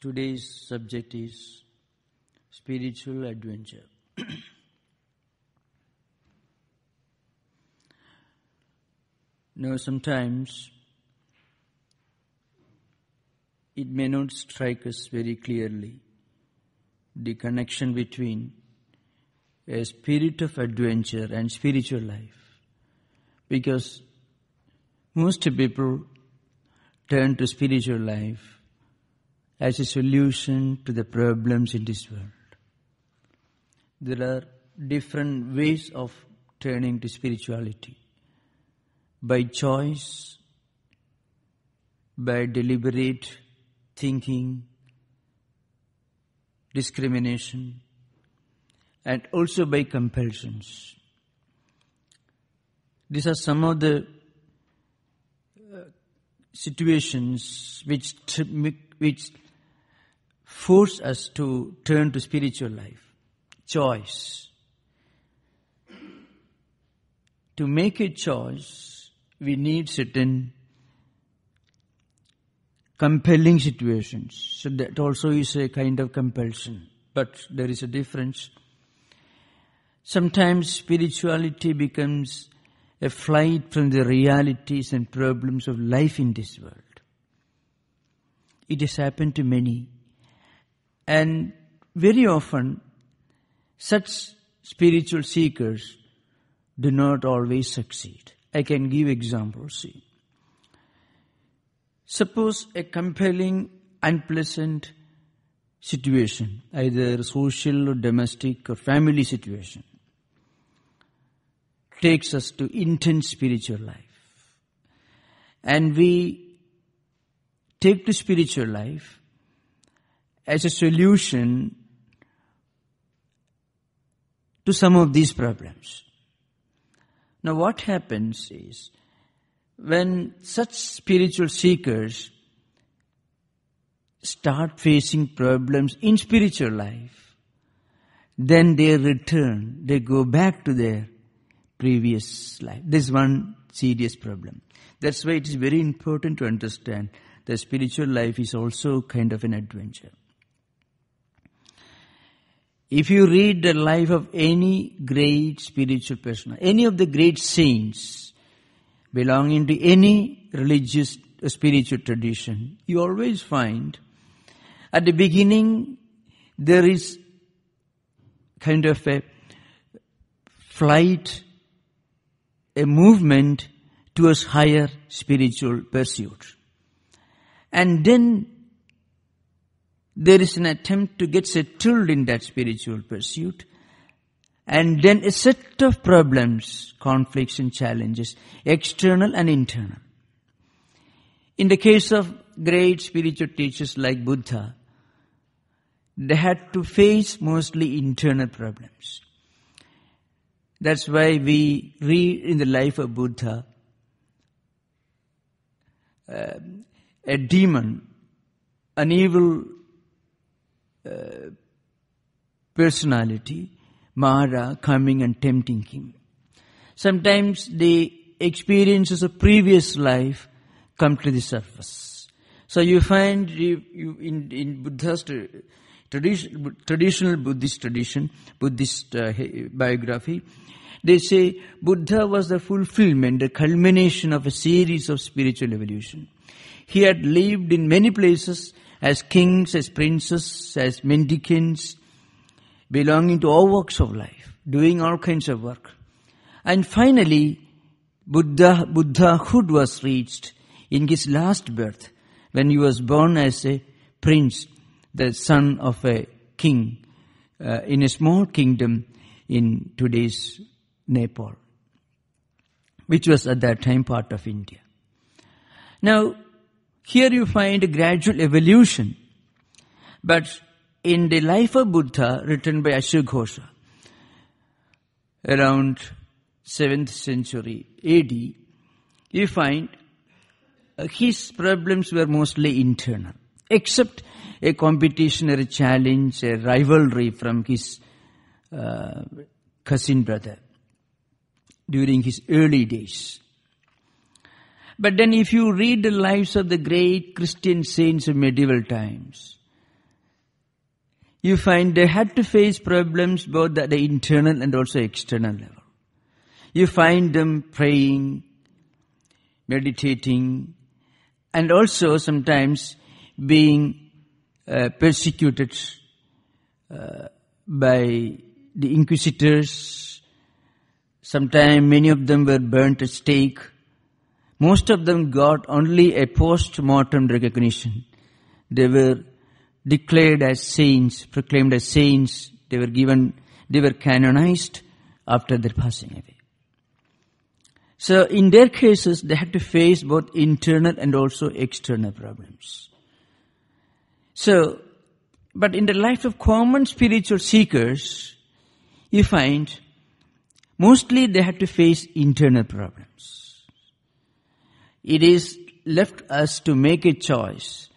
Today's subject is spiritual adventure. now, sometimes it may not strike us very clearly the connection between a spirit of adventure and spiritual life because most people turn to spiritual life as a solution to the problems in this world. There are different ways of turning to spirituality by choice, by deliberate thinking, discrimination, and also by compulsions. These are some of the uh, situations which which force us to turn to spiritual life. Choice. To make a choice, we need certain compelling situations. So that also is a kind of compulsion. But there is a difference. Sometimes spirituality becomes a flight from the realities and problems of life in this world. It has happened to many. And very often, such spiritual seekers do not always succeed. I can give examples. See. Suppose a compelling, unpleasant situation, either social or domestic or family situation, takes us to intense spiritual life. And we take to spiritual life as a solution to some of these problems. Now what happens is, when such spiritual seekers start facing problems in spiritual life, then they return, they go back to their previous life. This is one serious problem. That's why it is very important to understand that spiritual life is also kind of an adventure. If you read the life of any great spiritual person, any of the great saints belonging to any religious spiritual tradition, you always find at the beginning there is kind of a flight, a movement towards higher spiritual pursuit. And then there is an attempt to get settled in that spiritual pursuit. And then a set of problems, conflicts and challenges, external and internal. In the case of great spiritual teachers like Buddha, they had to face mostly internal problems. That's why we read in the life of Buddha, uh, a demon, an evil uh, personality, Mara, coming and tempting him. Sometimes the experiences of previous life come to the surface. So you find you, in, in Buddha's tradition, traditional Buddhist tradition, Buddhist uh, biography, they say Buddha was the fulfillment, the culmination of a series of spiritual evolution. He had lived in many places as kings, as princes, as mendicants, belonging to all walks of life, doing all kinds of work. And finally, Buddha, Buddhahood was reached in his last birth when he was born as a prince, the son of a king uh, in a small kingdom in today's Nepal, which was at that time part of India. Now, here you find a gradual evolution. But in the life of Buddha, written by Ashvaghosha, around 7th century AD, you find uh, his problems were mostly internal, except a competition or a challenge, a rivalry from his uh, cousin brother during his early days. But then if you read the lives of the great Christian saints of medieval times, you find they had to face problems both at the internal and also external level. You find them praying, meditating, and also sometimes being uh, persecuted uh, by the inquisitors. Sometimes many of them were burnt at stake. Most of them got only a post-mortem recognition. They were declared as saints, proclaimed as saints. They were given, they were canonized after their passing away. So in their cases, they had to face both internal and also external problems. So, but in the life of common spiritual seekers, you find mostly they had to face internal problems. It is left us to make a choice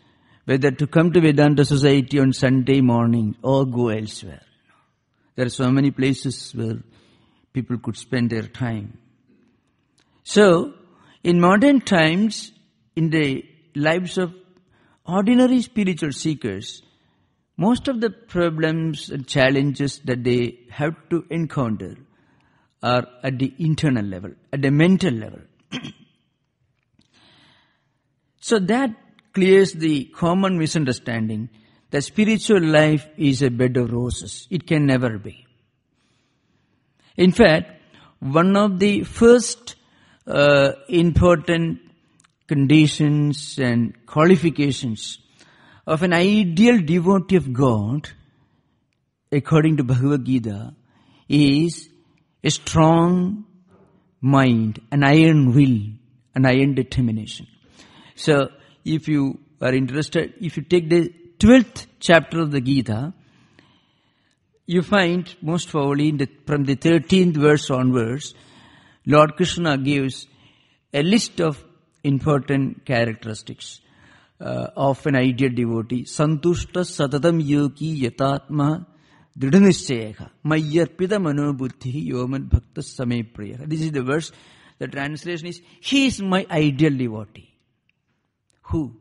whether to come to Vedanta Society on Sunday morning or go elsewhere. There are so many places where people could spend their time. So, in modern times, in the lives of ordinary spiritual seekers, most of the problems and challenges that they have to encounter are at the internal level, at the mental level. So that clears the common misunderstanding that spiritual life is a bed of roses. It can never be. In fact, one of the first uh, important conditions and qualifications of an ideal devotee of God, according to Bhagavad Gita, is a strong mind, an iron will, an iron determination. So, if you are interested, if you take the 12th chapter of the Gita, you find most probably the, from the 13th verse onwards, Lord Krishna gives a list of important characteristics uh, of an ideal devotee. Santushta satatam yogi yatatma dridhanishchayaha mayyarpita manobuddhi yomad bhakta sa me priyah. This is the verse. The translation is, He is my ideal devotee. Who?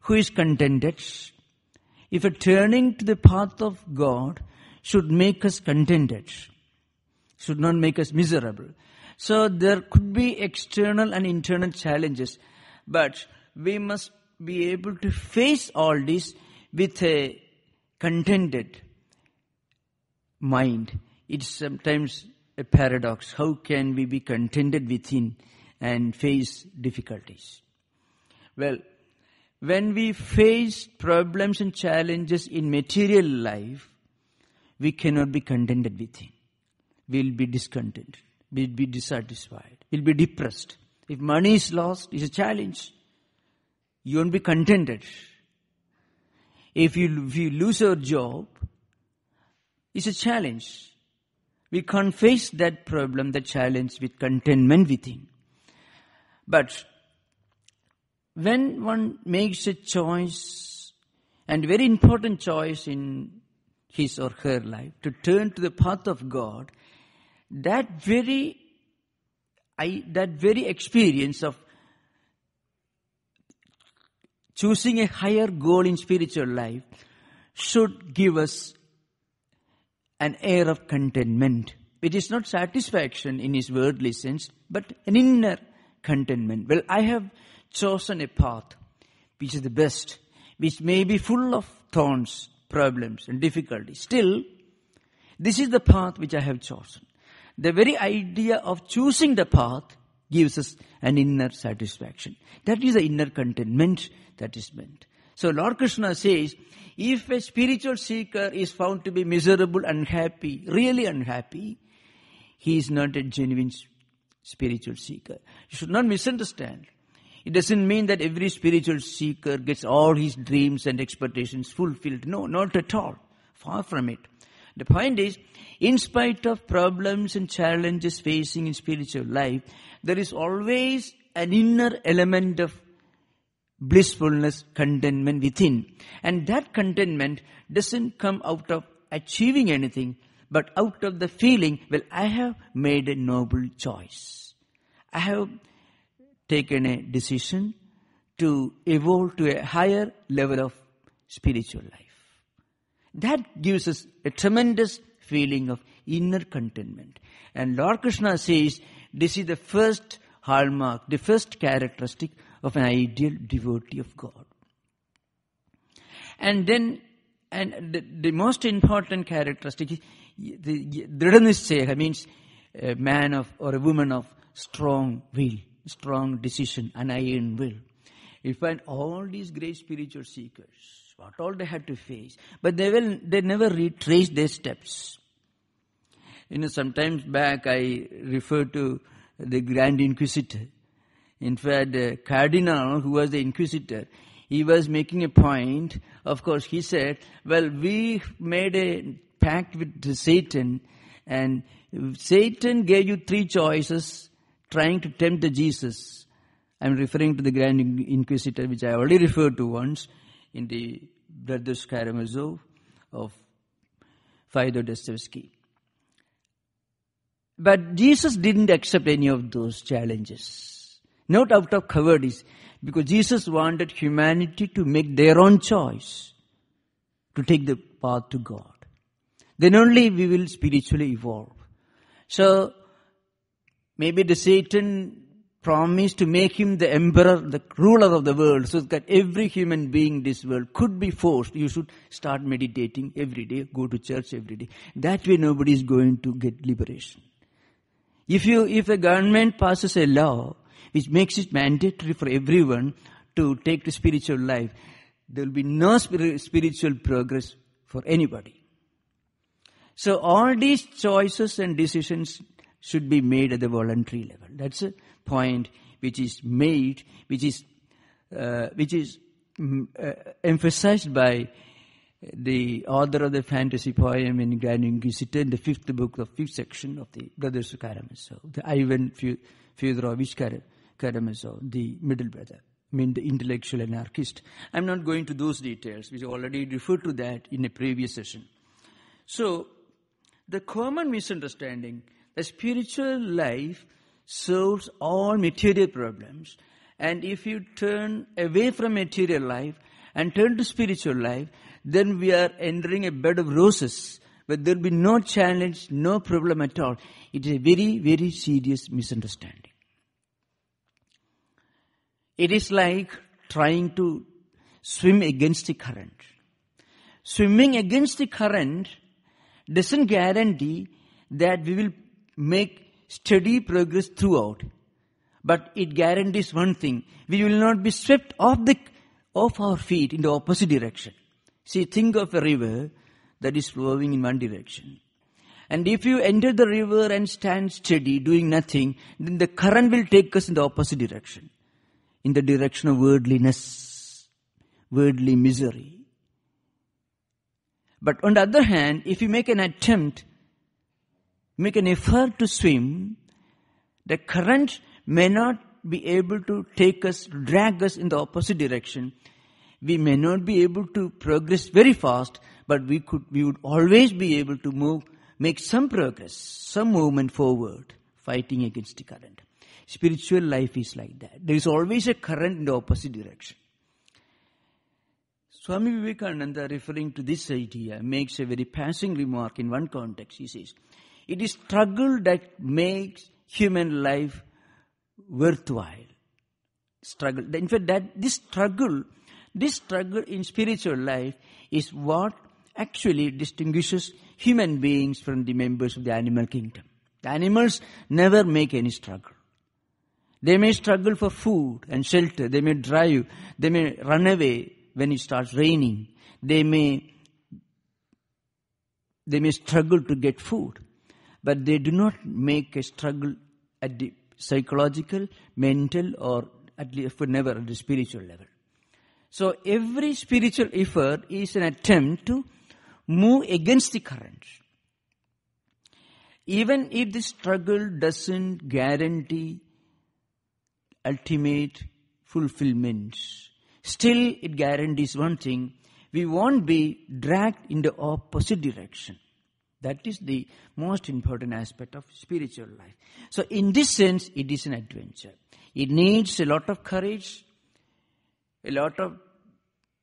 Who is contented? If a turning to the path of God should make us contented, should not make us miserable, so there could be external and internal challenges, but we must be able to face all this with a contented mind. It's sometimes a paradox. How can we be contented within and face difficulties? Well, when we face problems and challenges in material life, we cannot be contented within. We'll be discontented We'll be dissatisfied, We'll be depressed. If money is lost, it's a challenge. You won't be contented. If you, if you lose your job, it's a challenge. We can't face that problem, that challenge with contentment within. But when one makes a choice, and very important choice in his or her life, to turn to the path of God, that very I, that very experience of choosing a higher goal in spiritual life should give us an air of contentment. It is not satisfaction in his worldly sense, but an inner contentment. Well, I have chosen a path which is the best, which may be full of thorns, problems, and difficulties. Still, this is the path which I have chosen. The very idea of choosing the path gives us an inner satisfaction. That is the inner contentment that is meant. So Lord Krishna says, if a spiritual seeker is found to be miserable, unhappy, really unhappy, he is not a genuine spiritual seeker. You should not misunderstand. It doesn't mean that every spiritual seeker gets all his dreams and expectations fulfilled. No, not at all. Far from it. The point is, in spite of problems and challenges facing in spiritual life, there is always an inner element of blissfulness, contentment within. And that contentment doesn't come out of achieving anything, but out of the feeling, well, I have made a noble choice. I have taken a decision to evolve to a higher level of spiritual life. That gives us a tremendous feeling of inner contentment. And Lord Krishna says this is the first hallmark, the first characteristic of an ideal devotee of God. And then, and the, the most important characteristic is the Dridhanishchaya means a man of or a woman of strong will, strong decision, and iron will. You find all these great spiritual seekers, what all they had to face, but they will they never retrace their steps. You know, sometimes back I refer to the Grand Inquisitor. In fact, the Cardinal, who was the Inquisitor, he was making a point. Of course, he said, well, we made a pact with Satan and Satan gave you three choices trying to tempt the Jesus. I'm referring to the Grand Inquisitor, which I already referred to once in the Brothers Karamazov of Fyodor Dostoevsky. But Jesus didn't accept any of those challenges. Not out of cowardice, because Jesus wanted humanity to make their own choice to take the path to God. Then only we will spiritually evolve. So, maybe the Satan promised to make him the emperor, the ruler of the world, so that every human being in this world could be forced. You should start meditating every day, go to church every day. That way nobody is going to get liberation. If you, if a government passes a law which makes it mandatory for everyone to take the spiritual life, there will be no spiritual progress for anybody. So all these choices and decisions should be made at the voluntary level. That's a point which is made, which is, uh, which is um, uh, emphasized by the author of the fantasy poem in Grand Inquisitor in the fifth book, the fifth section of the Brothers Karamazov, the Ivan Fyodorovich Karamazov, the middle brother. I mean, the intellectual anarchist. I'm not going to those details, which already referred to that in a previous session. So, the common misunderstanding that spiritual life solves all material problems, and if you turn away from material life and turn to spiritual life, then we are entering a bed of roses where there will be no challenge, no problem at all. It is a very, very serious misunderstanding. It is like trying to swim against the current. Swimming against the current doesn't guarantee that we will make steady progress throughout. But it guarantees one thing. We will not be swept off the, off our feet in the opposite direction. See, think of a river that is flowing in one direction. And if you enter the river and stand steady, doing nothing, then the current will take us in the opposite direction. In the direction of worldliness, worldly misery. But on the other hand, if you make an attempt, make an effort to swim, the current may not be able to take us, drag us in the opposite direction we may not be able to progress very fast, but we could, we would always be able to move, make some progress, some movement forward, fighting against the current. Spiritual life is like that. There is always a current in the opposite direction. Swami Vivekananda, referring to this idea, makes a very passing remark in one context. He says, It is struggle that makes human life worthwhile. Struggle. In fact, that this struggle this struggle in spiritual life is what actually distinguishes human beings from the members of the animal kingdom. The animals never make any struggle. They may struggle for food and shelter. They may drive. They may run away when it starts raining. They may, they may struggle to get food. But they do not make a struggle at the psychological, mental, or at least never at the spiritual level. So every spiritual effort is an attempt to move against the current. Even if the struggle doesn't guarantee ultimate fulfillment, still it guarantees one thing, we won't be dragged in the opposite direction. That is the most important aspect of spiritual life. So in this sense, it is an adventure. It needs a lot of courage, a lot of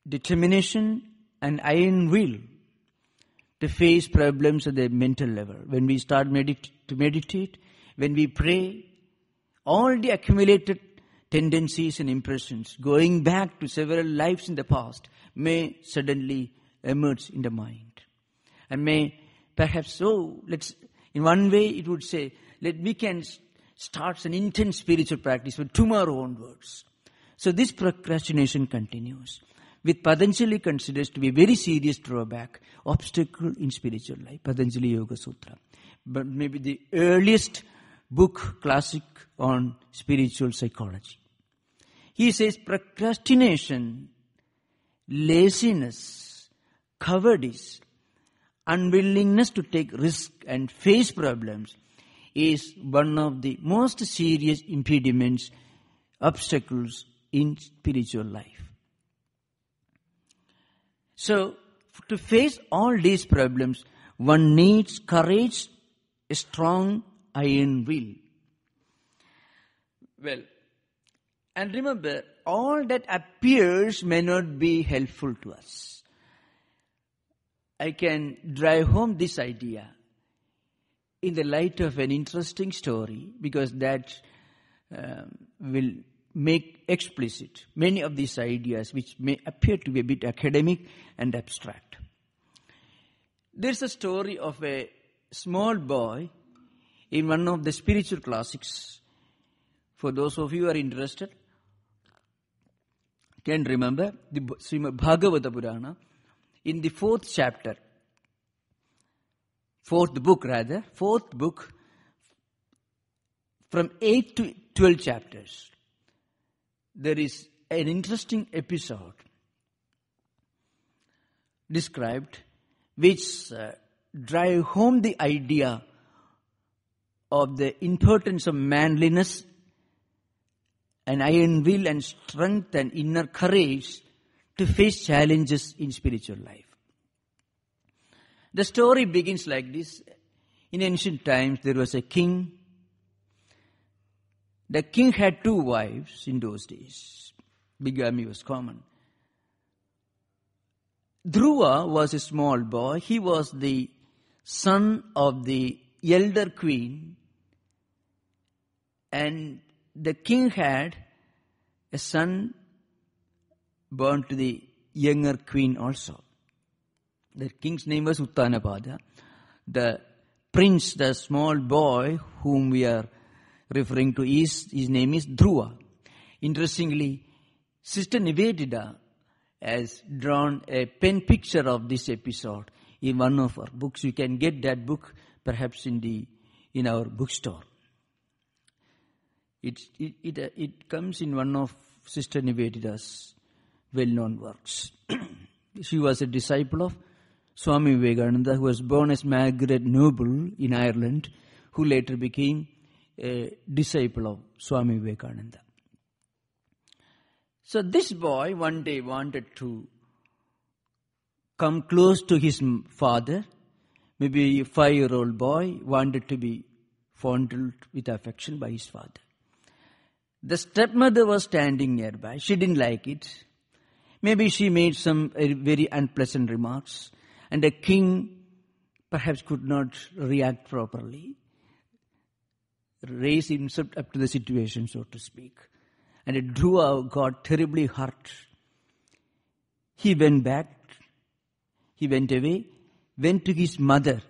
determination and iron will. to face problems at the mental level. When we start medit- to meditate, when we pray, all the accumulated tendencies and impressions going back to several lives in the past may suddenly emerge in the mind. And may perhaps, oh, let's, in one way it would say, let we can start an intense spiritual practice from tomorrow onwards. So this procrastination continues with Patanjali considers to be a very serious drawback, obstacle in spiritual life, Patanjali Yoga Sutra. But maybe the earliest book classic on spiritual psychology. He says procrastination, laziness, cowardice, unwillingness to take risk and face problems is one of the most serious impediments, obstacles in spiritual life. So, to face all these problems, one needs courage, a strong iron will. Well, and remember, all that appears may not be helpful to us. I can drive home this idea in the light of an interesting story because that um, will make explicit many of these ideas which may appear to be a bit academic and abstract. There's a story of a small boy in one of the spiritual classics. For those of you who are interested, can remember the Srimad Bhagavata Purana in the fourth chapter, fourth book rather, fourth book from 8 to 12 chapters. There is an interesting episode described which uh, drive home the idea of the importance of manliness and iron will and strength and inner courage to face challenges in spiritual life. The story begins like this. In ancient times, there was a king the king had two wives in those days. Bigamy was common. Dhruva was a small boy. He was the son of the elder queen. And the king had a son born to the younger queen also. The king's name was Uttanapada. The prince, the small boy whom we are referring to his, his name is Dhruva. Interestingly, Sister Nivedita has drawn a pen picture of this episode in one of our books. You can get that book perhaps in the in our bookstore. It it it, it comes in one of Sister Nivedita's well-known works. she was a disciple of Swami Vivekananda, who was born as Margaret Noble in Ireland, who later became a disciple of Swami Vivekananda. So this boy one day wanted to come close to his father. Maybe a five year old boy wanted to be fondled with affection by his father. The stepmother was standing nearby. She didn't like it. Maybe she made some eh, very unpleasant remarks, and the king perhaps could not react properly raise himself up to the situation, so to speak. And it Dhruva got terribly hurt. He went back, he went away, went to his mother.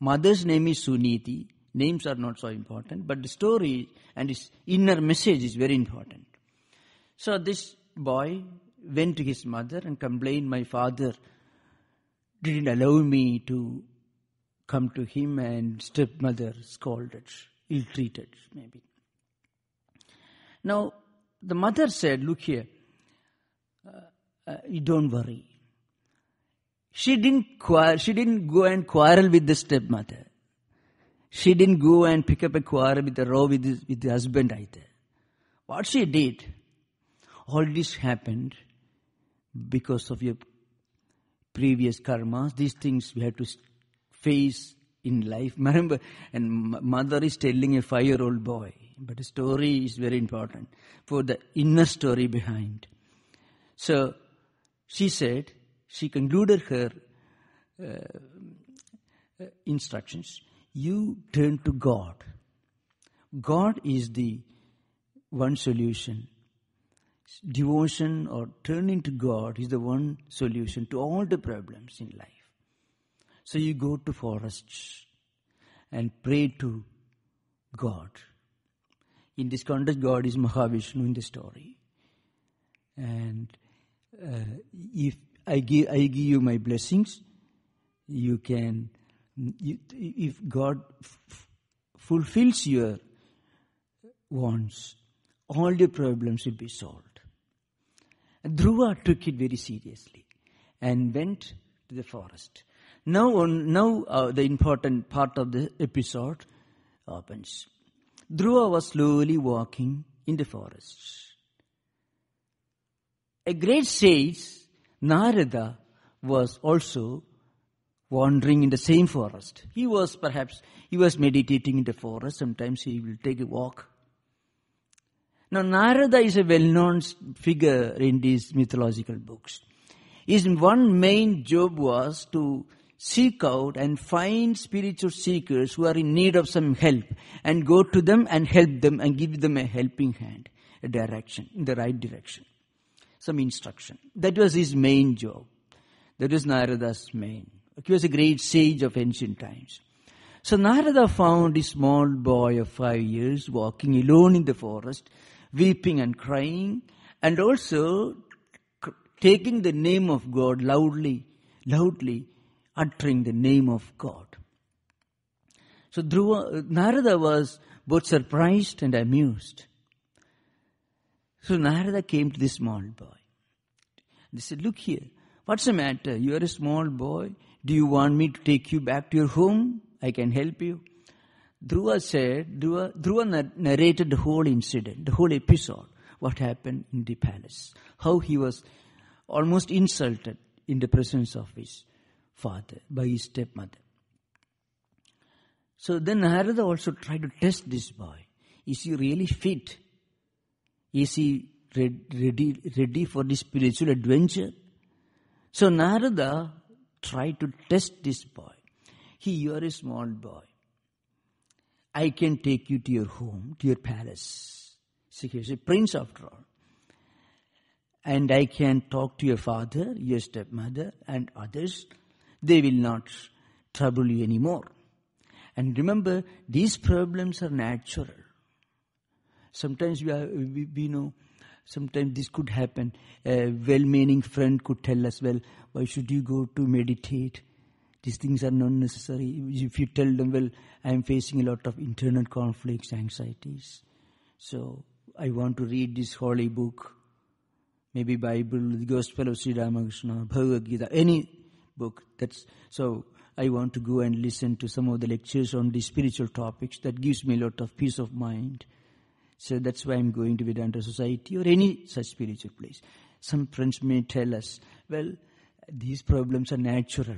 Mother's name is Suniti. Names are not so important, but the story and its inner message is very important. So this boy went to his mother and complained, My father didn't allow me to come to him, and stepmother scolded ill treated, maybe. Now, the mother said, Look here, uh, uh, you don't worry. She didn't, quarrel, she didn't go and quarrel with the stepmother. She didn't go and pick up a quarrel with the row with, with the husband either. What she did, all this happened because of your previous karmas. These things we have to face in life. Remember, and mother is telling a five-year-old boy, but the story is very important for the inner story behind. So, she said, she concluded her uh, uh, instructions. You turn to God. God is the one solution. Devotion or turning to God is the one solution to all the problems in life. So you go to forests and pray to God. In this context, God is Mahavishnu in the story. And uh, if I give, I give you my blessings, you can, you, if God f- fulfills your wants, all your problems will be solved. Dhruva took it very seriously and went to the forest. Now, now uh, the important part of the episode opens. Dhruva was slowly walking in the forest. A great sage, Narada, was also wandering in the same forest. He was perhaps, he was meditating in the forest. Sometimes he will take a walk. Now, Narada is a well-known figure in these mythological books. His one main job was to seek out and find spiritual seekers who are in need of some help and go to them and help them and give them a helping hand, a direction, in the right direction, some instruction. That was his main job. That was Narada's main. He was a great sage of ancient times. So Narada found a small boy of five years walking alone in the forest, weeping and crying, and also taking the name of God loudly, loudly uttering the name of God. So Dhruva, Narada was both surprised and amused. So Narada came to this small boy. They said, look here, what's the matter? You are a small boy. Do you want me to take you back to your home? I can help you. Dhruva said, Dhruva, Dhruva narrated the whole incident, the whole episode, what happened in the palace, how he was almost insulted in the presence of his father, by his stepmother. So then Narada also tried to test this boy. Is he really fit? Is he ready, ready for this spiritual adventure? So Narada tried to test this boy. He, you are a small boy. I can take you to your home, to your palace. So he's a prince after all. And I can talk to your father, your stepmother, and others they will not trouble you anymore. And remember, these problems are natural. Sometimes we, are, we, we know, sometimes this could happen. A well-meaning friend could tell us, well, why should you go to meditate? These things are not necessary. If you tell them, well, I am facing a lot of internal conflicts, anxieties. So I want to read this holy book, maybe Bible, the Gospel of Sri Ramakrishna, Bhagavad Gita, any book. That's so I want to go and listen to some of the lectures on the spiritual topics. That gives me a lot of peace of mind. So that's why I'm going to Vedanta Society or any such spiritual place. Some friends may tell us, well, these problems are natural.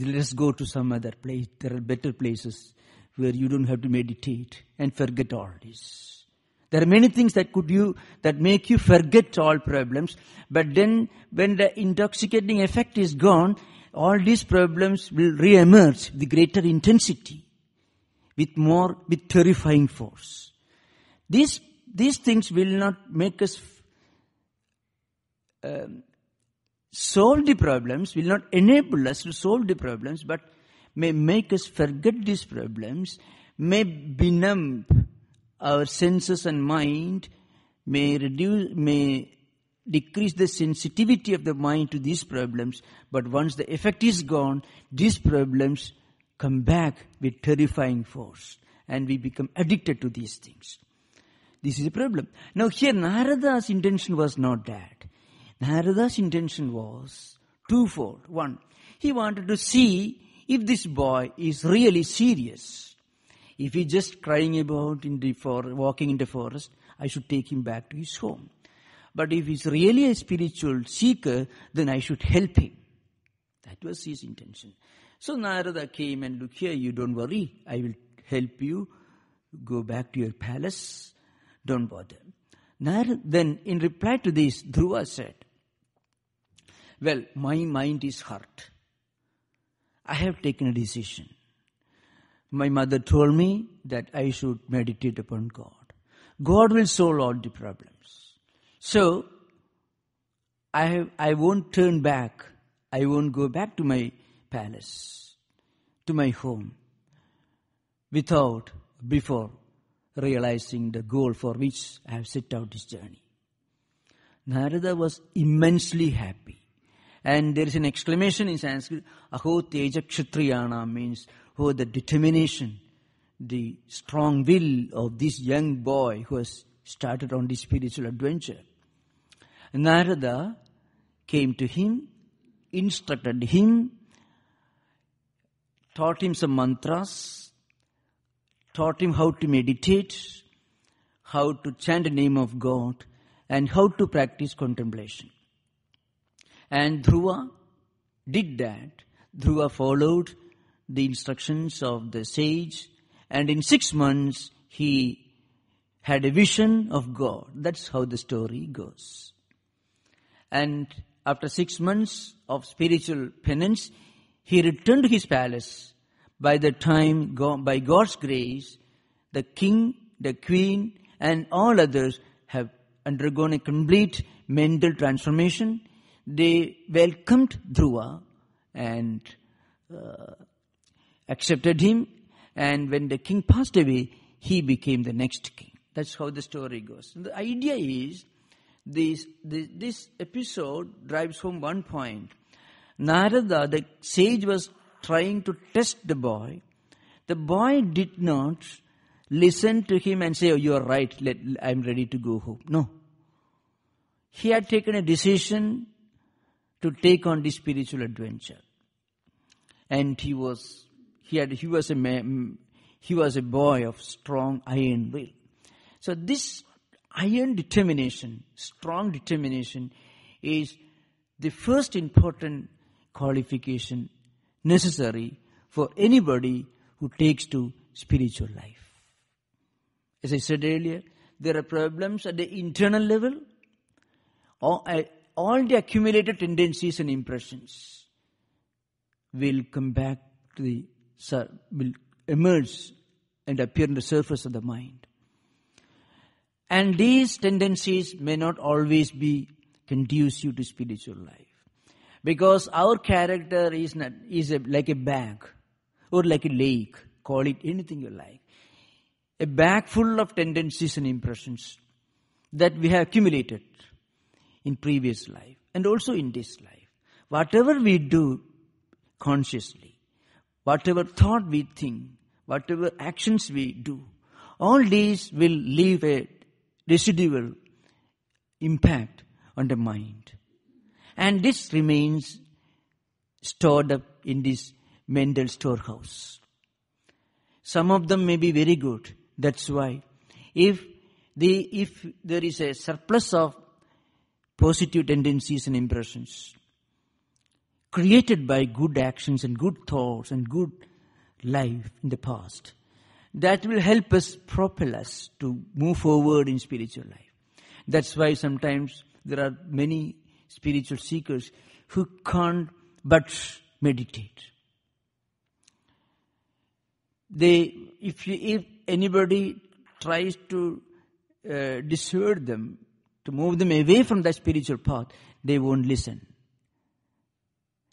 Let's go to some other place. There are better places where you don't have to meditate and forget all this. There are many things that could you, that make you forget all problems. But then when the intoxicating effect is gone, all these problems will re-emerge with greater intensity, with more, with terrifying force. These, these things will not make us um, solve the problems, will not enable us to solve the problems, but may make us forget these problems, may benumb our senses and mind may reduce, may decrease the sensitivity of the mind to these problems, but once the effect is gone, these problems come back with terrifying force and we become addicted to these things. This is a problem. Now here Narada's intention was not that. Narada's intention was twofold. One, he wanted to see if this boy is really serious if he's just crying about in the for, walking in the forest, I should take him back to his home. But if he's really a spiritual seeker, then I should help him. That was his intention. So Narada came and look here, you don't worry. I will help you. Go back to your palace. Don't bother. Then in reply to this, Dhruva said, well, my mind is hurt. I have taken a decision. My mother told me that I should meditate upon God. God will solve all the problems. So, I, have, I won't turn back. I won't go back to my palace, to my home, without, before realizing the goal for which I have set out this journey. Narada was immensely happy. And there is an exclamation in Sanskrit, Aho Teja Kshatriyana means, oh, the determination, the strong will of this young boy who has started on this spiritual adventure. Narada came to him, instructed him, taught him some mantras, taught him how to meditate, how to chant the name of God, and how to practice contemplation. And Dhruva did that. Dhruva followed the instructions of the sage, and in six months he had a vision of God. That's how the story goes. And after six months of spiritual penance, he returned to his palace. By the time, by God's grace, the king, the queen, and all others have undergone a complete mental transformation they welcomed Dhruva and uh, accepted him. And when the king passed away, he became the next king. That's how the story goes. And the idea is this, this, this episode drives home one point. Narada, the sage, was trying to test the boy. The boy did not listen to him and say, Oh, you are right, Let, I'm ready to go home. No. He had taken a decision to take on this spiritual adventure. And he was, he had, he was a man, he was a boy of strong iron will. So this iron determination, strong determination is the first important qualification necessary for anybody who takes to spiritual life. As I said earlier, there are problems at the internal level all the accumulated tendencies and impressions will come back to the, will emerge and appear on the surface of the mind. And these tendencies may not always be conducive to spiritual life. Because our character is not, is a, like a bag or like a lake. Call it anything you like. A bag full of tendencies and impressions that we have accumulated in previous life and also in this life. Whatever we do consciously, whatever thought we think, whatever actions we do, all these will leave a residual impact on the mind. And this remains stored up in this mental storehouse. Some of them may be very good. That's why if the, if there is a surplus of positive tendencies and impressions created by good actions and good thoughts and good life in the past that will help us propel us to move forward in spiritual life that's why sometimes there are many spiritual seekers who can't but meditate they if you, if anybody tries to uh, dissuade them to move them away from that spiritual path, they won't listen.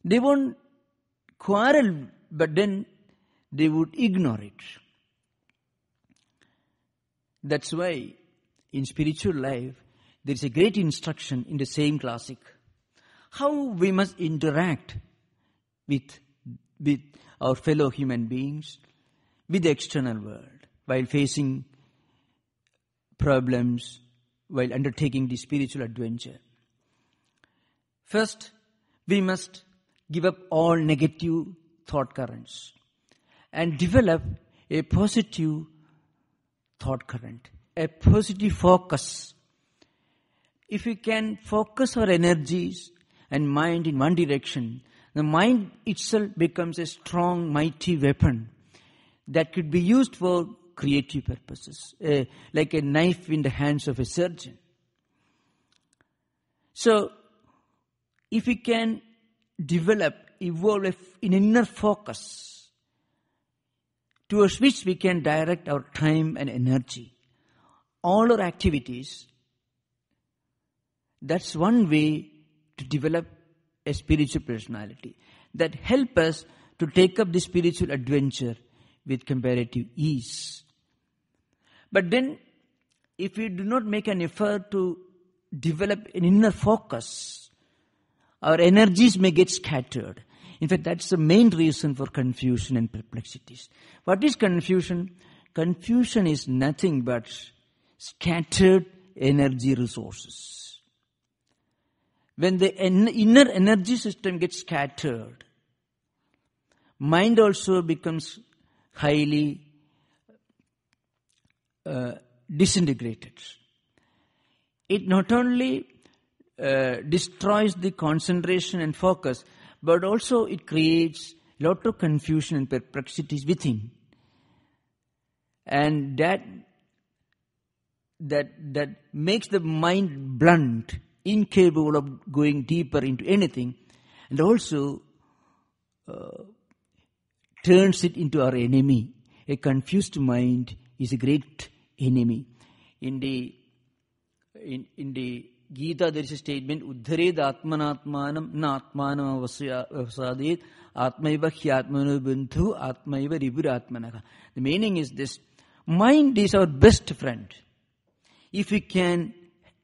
They won't quarrel, but then they would ignore it. That's why in spiritual life, there is a great instruction in the same classic. How we must interact with, with our fellow human beings, with the external world, while facing problems, while undertaking the spiritual adventure. First, we must give up all negative thought currents and develop a positive thought current, a positive focus. If we can focus our energies and mind in one direction, the mind itself becomes a strong, mighty weapon that could be used for creative purposes, uh, like a knife in the hands of a surgeon. So, if we can develop evolve an inner focus towards which we can direct our time and energy. All our activities. That's one way to develop a spiritual personality that help us to take up the spiritual adventure with comparative ease. But then, if we do not make an effort to develop an inner focus, our energies may get scattered. In fact, that's the main reason for confusion and perplexities. What is confusion? Confusion is nothing but scattered energy resources. When the inner energy system gets scattered, mind also becomes highly uh, disintegrated. It not only uh, destroys the concentration and focus, but also it creates a lot of confusion and perplexities within. And that that that makes the mind blunt, incapable of going deeper into anything, and also uh, turns it into our enemy. A confused mind is a great enemy. In the in, in the Gita, there is a statement, Uddhared Atmanatmanam na Atmanam avasadit Atmaiva Hyatmanu Bindhu Atmaiva Riburatmanaha. The meaning is this, mind is our best friend. If we can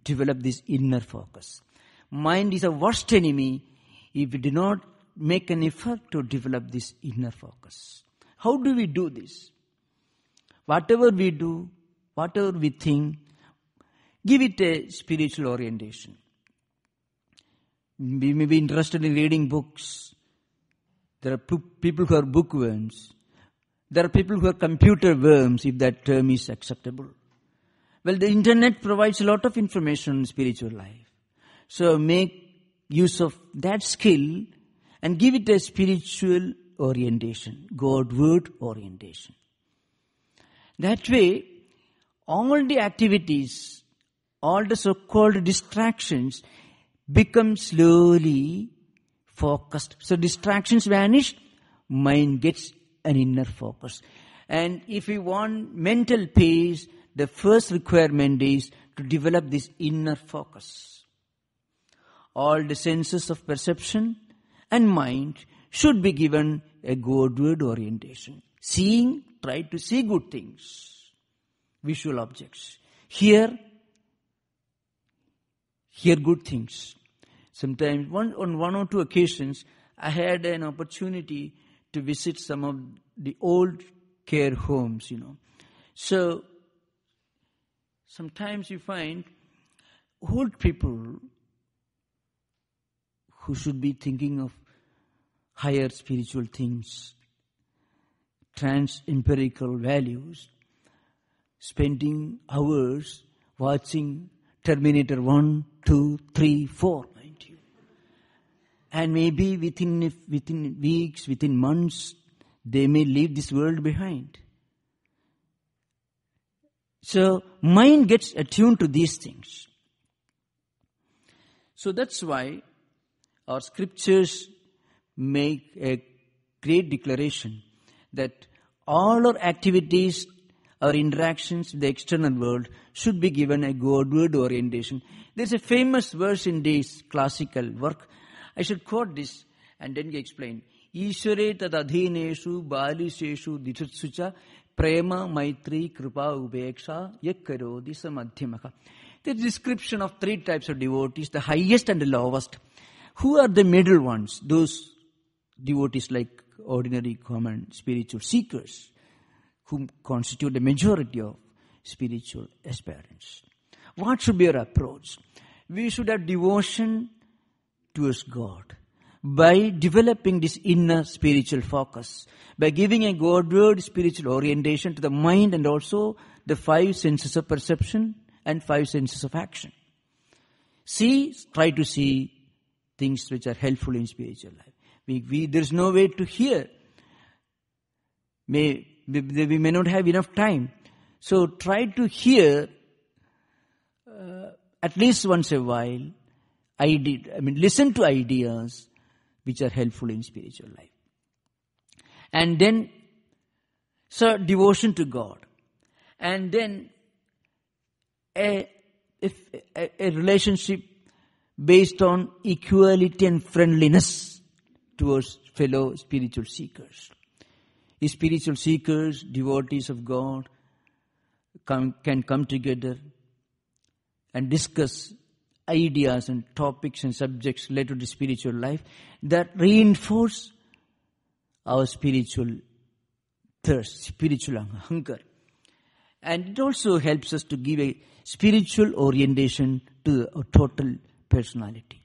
develop this inner focus. Mind is a worst enemy if we do not make an effort to develop this inner focus. How do we do this? Whatever we do, whatever we think, Give it a spiritual orientation. We may be interested in reading books. There are people who are bookworms. There are people who are computer worms, if that term is acceptable. Well, the internet provides a lot of information on spiritual life. So make use of that skill and give it a spiritual orientation, God-word orientation. That way, all the activities all the so-called distractions become slowly focused. So distractions vanish, mind gets an inner focus. And if we want mental peace, the first requirement is to develop this inner focus. All the senses of perception and mind should be given a Godward orientation. Seeing, try to see good things, visual objects. Hear, hear good things. Sometimes, one, on one or two occasions, I had an opportunity to visit some of the old care homes, you know. So, sometimes you find old people who should be thinking of higher spiritual things, trans empirical values, spending hours watching Terminator 1, 2, 3, 4, mind you. And maybe within, within weeks, within months, they may leave this world behind. So, mind gets attuned to these things. So that's why our scriptures make a great declaration that all our activities our interactions with the external world should be given a Godward orientation. There's a famous verse in this classical work. I should quote this and then explain. Ishware tad adhineshu baliseshu prema maitri kripa upeksha yakkarodi samadhyamaka. The description of three types of devotees, the highest and the lowest. Who are the middle ones? Those devotees like ordinary common spiritual seekers whom constitute the majority of spiritual aspirants. What should be our approach? We should have devotion towards God by developing this inner spiritual focus, by giving a Godward spiritual orientation to the mind and also the five senses of perception and five senses of action. See, try to see things which are helpful in spiritual life. We, we, there's no way to hear. May we may not have enough time. So try to hear uh, at least once a while. Idea, I mean, listen to ideas which are helpful in spiritual life. And then, so devotion to God. And then a, a, a relationship based on equality and friendliness towards fellow spiritual seekers. Spiritual seekers, devotees of God, come, can come together and discuss ideas and topics and subjects related to spiritual life that reinforce our spiritual thirst, spiritual hunger. And it also helps us to give a spiritual orientation to a total personality.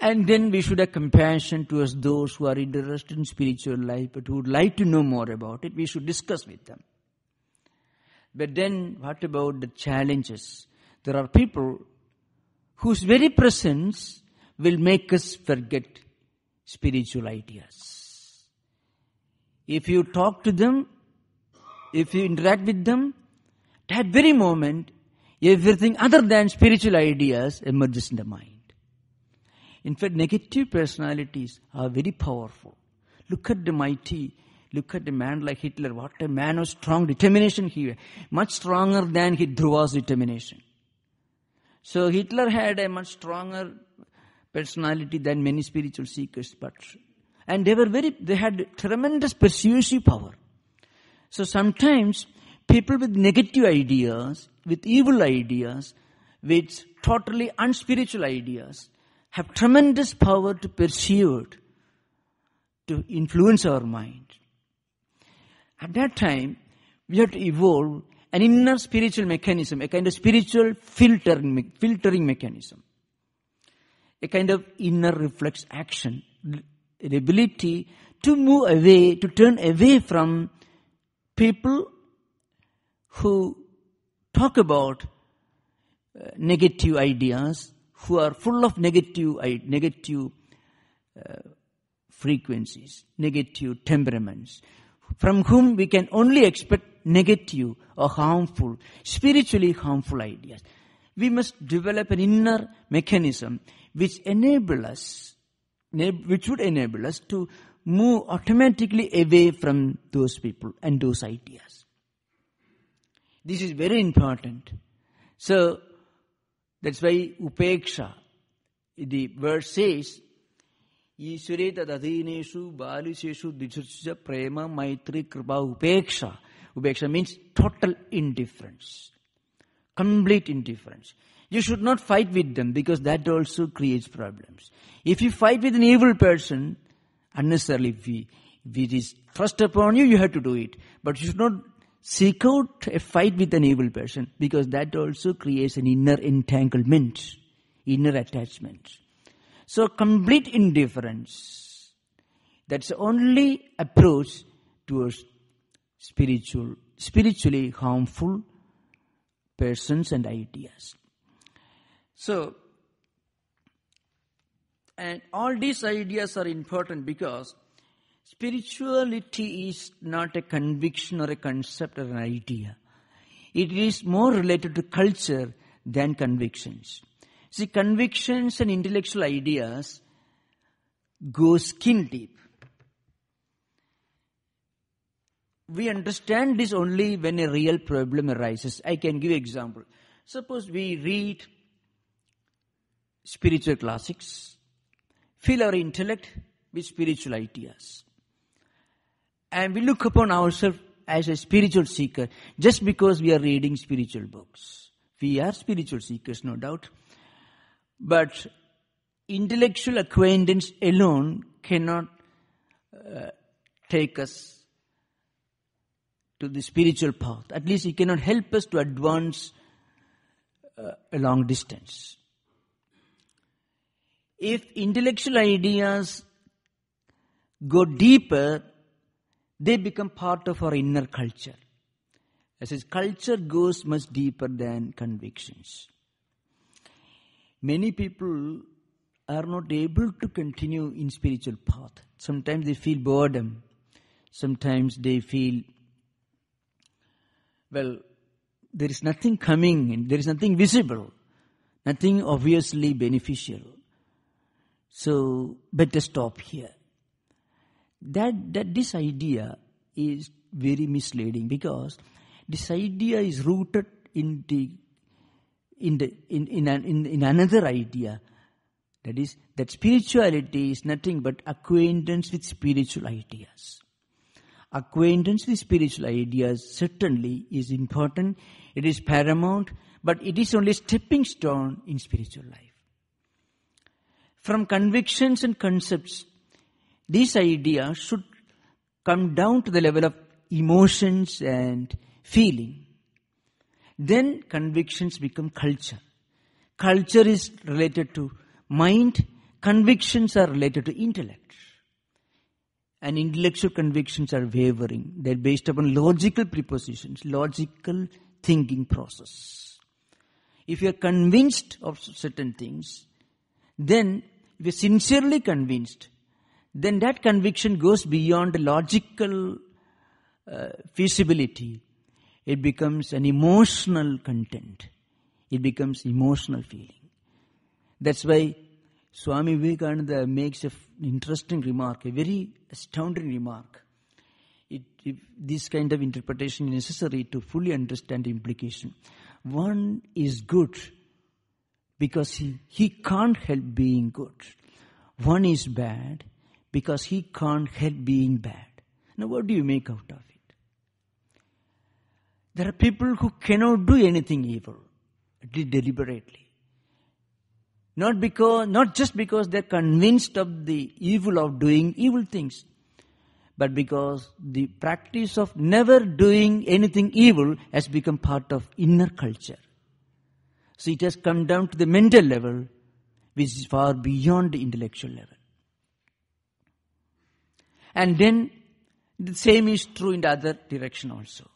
And then we should have compassion towards those who are interested in spiritual life but who would like to know more about it. We should discuss with them. But then what about the challenges? There are people whose very presence will make us forget spiritual ideas. If you talk to them, if you interact with them, that very moment, everything other than spiritual ideas emerges in the mind. In fact, negative personalities are very powerful. Look at the mighty, look at a man like Hitler. What a man of strong determination he had. Much stronger than Dhruva's determination. So Hitler had a much stronger personality than many spiritual seekers, but and they were very they had tremendous persuasive power. So sometimes people with negative ideas, with evil ideas, with totally unspiritual ideas, have tremendous power to persuade, to influence our mind. At that time, we have to evolve an inner spiritual mechanism, a kind of spiritual filtering, filtering mechanism, a kind of inner reflex action, the ability to move away, to turn away from people who talk about uh, negative ideas, who are full of negative, negative uh, frequencies, negative temperaments, from whom we can only expect negative or harmful, spiritually harmful ideas. We must develop an inner mechanism which enable us, which would enable us to move automatically away from those people and those ideas. This is very important. So, that's why upeksha, the verse says, ഈശ്വരേ തദധീനേഷു ബാലുശേഷു ദിശുച്ച പ്രേമ മൈത്രി കൃപ ഉപേക്ഷ Upeksha means total indifference, complete indifference. You should not fight with them because that also creates problems. If you fight with an evil person, unnecessarily, if, we, if it is thrust upon you, you have to do it. But you should not seek out a fight with an evil person because that also creates an inner entanglement, inner attachment. So complete indifference. That's the only approach towards spiritual, spiritually harmful persons and ideas. So, and all these ideas are important because spirituality is not a conviction or a concept or an idea. It is more related to culture than convictions. See, convictions and intellectual ideas go skin deep. We understand this only when a real problem arises. I can give example. Suppose we read spiritual classics, fill our intellect with spiritual ideas. And we look upon ourselves as a spiritual seeker just because we are reading spiritual books. We are spiritual seekers, no doubt. But intellectual acquaintance alone cannot uh, take us to the spiritual path. At least it cannot help us to advance uh, a long distance. If intellectual ideas go deeper, they become part of our inner culture. As his culture goes much deeper than convictions many people are not able to continue in spiritual path. Sometimes they feel boredom. Sometimes they feel, well, there is nothing coming in, there is nothing visible, nothing obviously beneficial. So better stop here. That, that this idea is very misleading because this idea is rooted in the in the in in, in, in another idea that is that spirituality is nothing but acquaintance with spiritual ideas acquaintance with spiritual ideas certainly is important it is paramount but it is only a stepping stone in spiritual life from convictions and concepts these ideas should come down to the level of emotions and feeling then convictions become culture. Culture is related to mind, convictions are related to intellect. And intellectual convictions are wavering. They're based upon logical prepositions, logical thinking process. If you're convinced of certain things, then if you're sincerely convinced, then that conviction goes beyond logical uh, feasibility it becomes an emotional content. It becomes emotional feeling. That's why Swami Vivekananda makes an interesting remark, a very astounding remark. It, this kind of interpretation is necessary to fully understand the implication. One is good because he, he can't help being good. One is bad because he can't help being bad. Now, what do you make out of it? There are people who cannot do anything evil deliberately. Not because, not just because they're convinced of the evil of doing evil things, but because the practice of never doing anything evil has become part of inner culture. So it has come down to the mental level, which is far beyond the intellectual level. And then the same is true in the other direction also.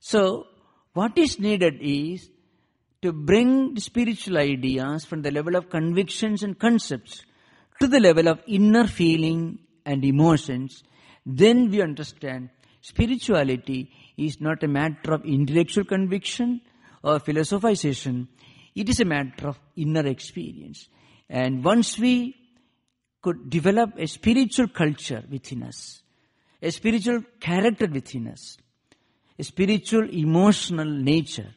So, what is needed is to bring the spiritual ideas from the level of convictions and concepts to the level of inner feeling and emotions. Then we understand spirituality is not a matter of intellectual conviction or philosophization. It is a matter of inner experience. And once we could develop a spiritual culture within us, a spiritual character within us, a spiritual, emotional nature.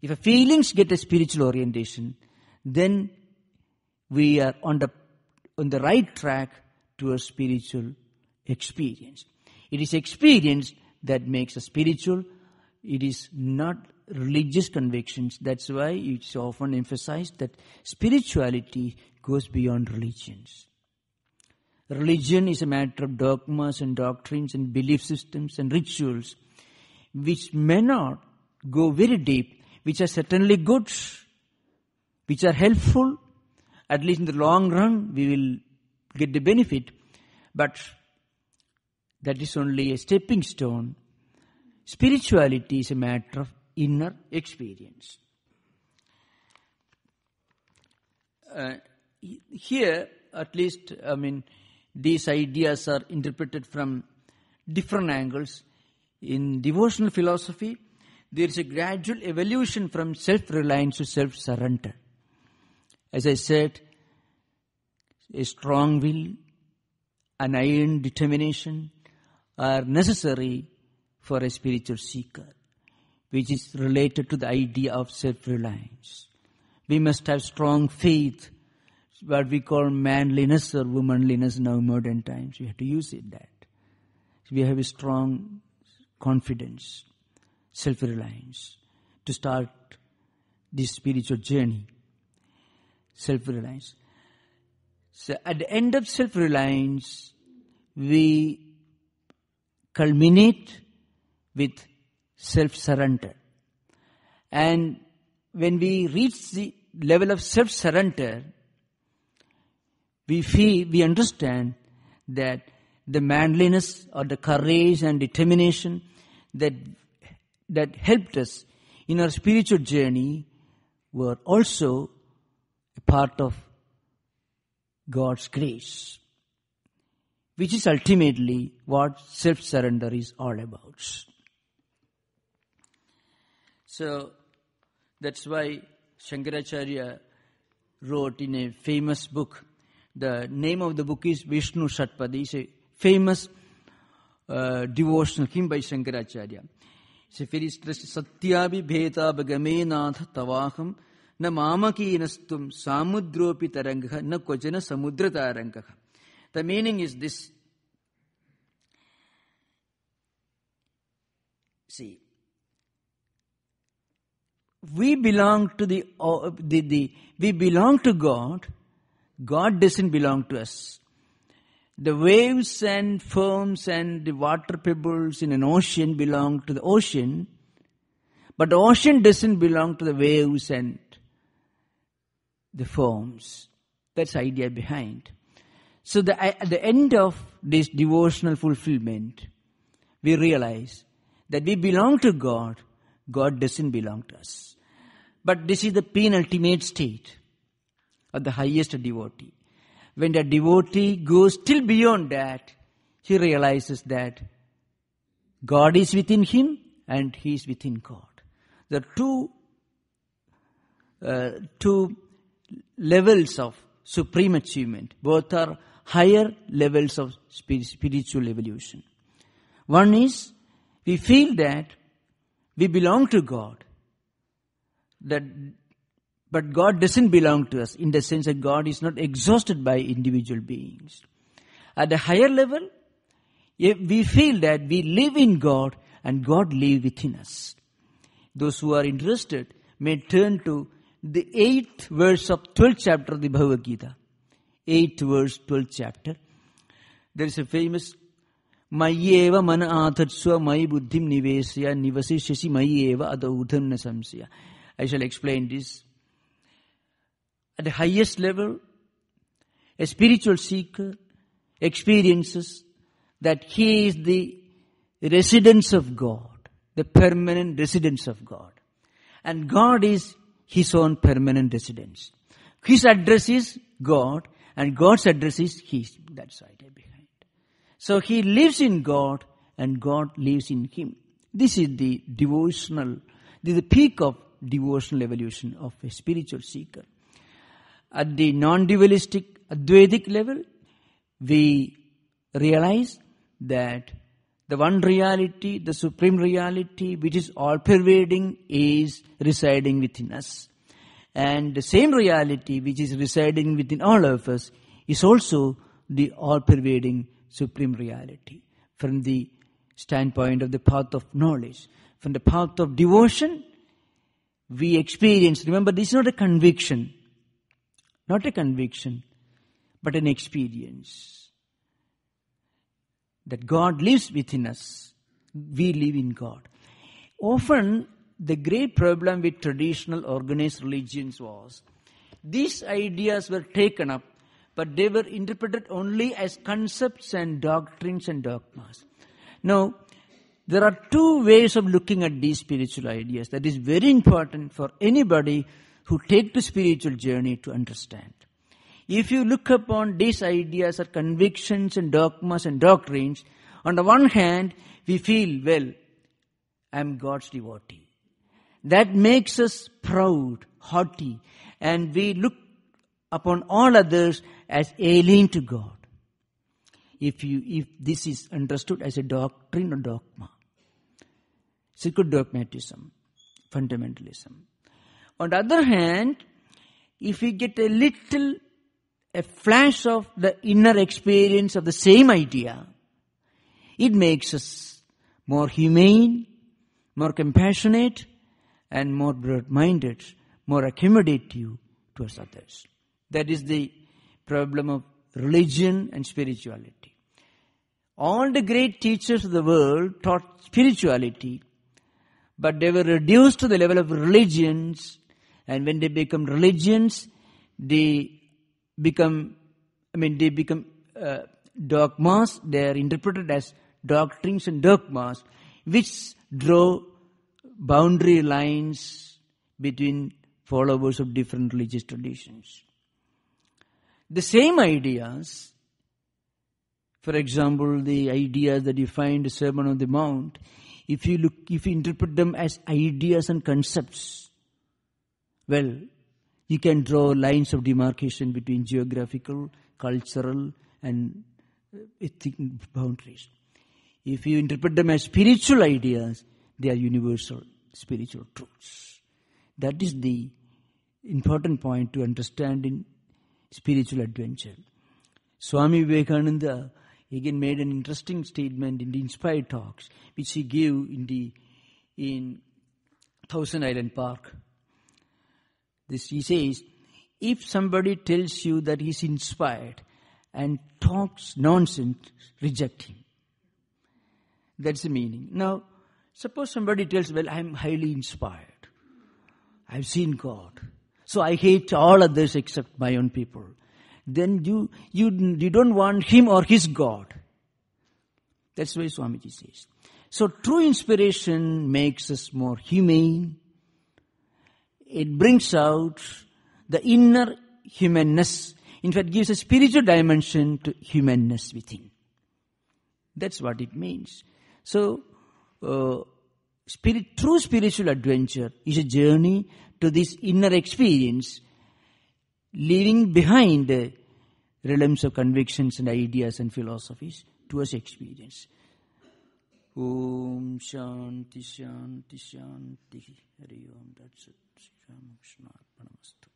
If our feelings get a spiritual orientation, then we are on the, on the right track to a spiritual experience. It is experience that makes us spiritual. It is not religious convictions. That's why it's often emphasized that spirituality goes beyond religions. Religion is a matter of dogmas and doctrines and belief systems and rituals which may not go very deep, which are certainly good, which are helpful, at least in the long run, we will get the benefit, but that is only a stepping stone. Spirituality is a matter of inner experience. Uh, here, at least, I mean, these ideas are interpreted from different angles in devotional philosophy, there is a gradual evolution from self-reliance to self-surrender. As I said, a strong will, an iron determination are necessary for a spiritual seeker, which is related to the idea of self-reliance. We must have strong faith, what we call manliness or womanliness now modern times. We have to use it that. We have a strong confidence, self-reliance to start this spiritual journey. Self-reliance. So at the end of self-reliance, we culminate with self-surrender. And when we reach the level of self-surrender, we feel, we understand that the manliness or the courage and determination that, that helped us in our spiritual journey were also a part of God's grace, which is ultimately what self surrender is all about. So that's why Shankaracharya wrote in a famous book, The name of the book is Vishnu Shatpadi. It's a famous uh, devotional hymn by Shankaracharya. Bhagamenath tavaham na mamakeenastum samudropi tarangha na kwajana samudra tarangha. The meaning is this. See, we belong to the, uh, the, the we belong to God. God doesn't belong to us. The waves and foams and the water pebbles in an ocean belong to the ocean, but the ocean doesn't belong to the waves and the foams. That's the idea behind. So the, at the end of this devotional fulfillment, we realize that we belong to God, God doesn't belong to us. But this is the penultimate state of the highest devotee. When the devotee goes still beyond that, he realizes that God is within him and he is within God. The two, uh, two levels of supreme achievement, both are higher levels of spiritual evolution. One is we feel that we belong to God, that but God doesn't belong to us in the sense that God is not exhausted by individual beings. At a higher level, we feel that we live in God and God lives within us. Those who are interested may turn to the eighth verse of 12th chapter of the Bhagavad Gita. Eighth verse, 12th chapter. There is a famous Mayeva mana athatsva mai buddhim nivesya nivasishyasi mayeva adaudham na samsya. I shall explain this at the highest level, a spiritual seeker experiences that he is the residence of God, the permanent residence of God. And God is his own permanent residence. His address is God and God's address is his. That's idea behind. So he lives in God and God lives in him. This is the devotional, this is the peak of devotional evolution of a spiritual seeker at the non-dualistic Advaitic level, we realize that the one reality, the supreme reality, which is all pervading, is residing within us. And the same reality, which is residing within all of us, is also the all pervading supreme reality. From the standpoint of the path of knowledge, from the path of devotion, we experience, remember, this is not a conviction. Not a conviction, but an experience. That God lives within us. We live in God. Often, the great problem with traditional organized religions was these ideas were taken up, but they were interpreted only as concepts and doctrines and dogmas. Now, there are two ways of looking at these spiritual ideas that is very important for anybody who take the spiritual journey to understand. If you look upon these ideas or convictions and dogmas and doctrines, on the one hand, we feel, well, I'm God's devotee. That makes us proud, haughty, and we look upon all others as alien to God. If you, if this is understood as a doctrine or dogma. Secret dogmatism, fundamentalism. On the other hand, if we get a little, a flash of the inner experience of the same idea, it makes us more humane, more compassionate, and more broad-minded, more accommodative towards others. That is the problem of religion and spirituality. All the great teachers of the world taught spirituality, but they were reduced to the level of religions and when they become religions, they become, I mean, they become uh, dogmas. They are interpreted as doctrines and dogmas, which draw boundary lines between followers of different religious traditions. The same ideas, for example, the ideas that you find the Sermon on the Mount, if you look, if you interpret them as ideas and concepts, well, you can draw lines of demarcation between geographical, cultural, and uh, ethic boundaries. If you interpret them as spiritual ideas, they are universal spiritual truths. That is the important point to understand in spiritual adventure. Swami Vivekananda again made an interesting statement in the Inspired Talks, which he gave in the in Thousand Island Park. This he says, if somebody tells you that he's inspired and talks nonsense, reject him. That's the meaning. Now, suppose somebody tells, well, I'm highly inspired. I've seen God. So I hate all others except my own people. Then you, you, you don't want him or his God. That's why Swamiji says. So true inspiration makes us more humane. It brings out the inner humanness. In fact, gives a spiritual dimension to humanness within. That's what it means. So, uh, spirit, true spiritual adventure is a journey to this inner experience, leaving behind the realms of convictions and ideas and philosophies towards experience. Om Shanti Shanti Shanti Hari Om Tat Sat श्यामकृष्णार्पणमस्तु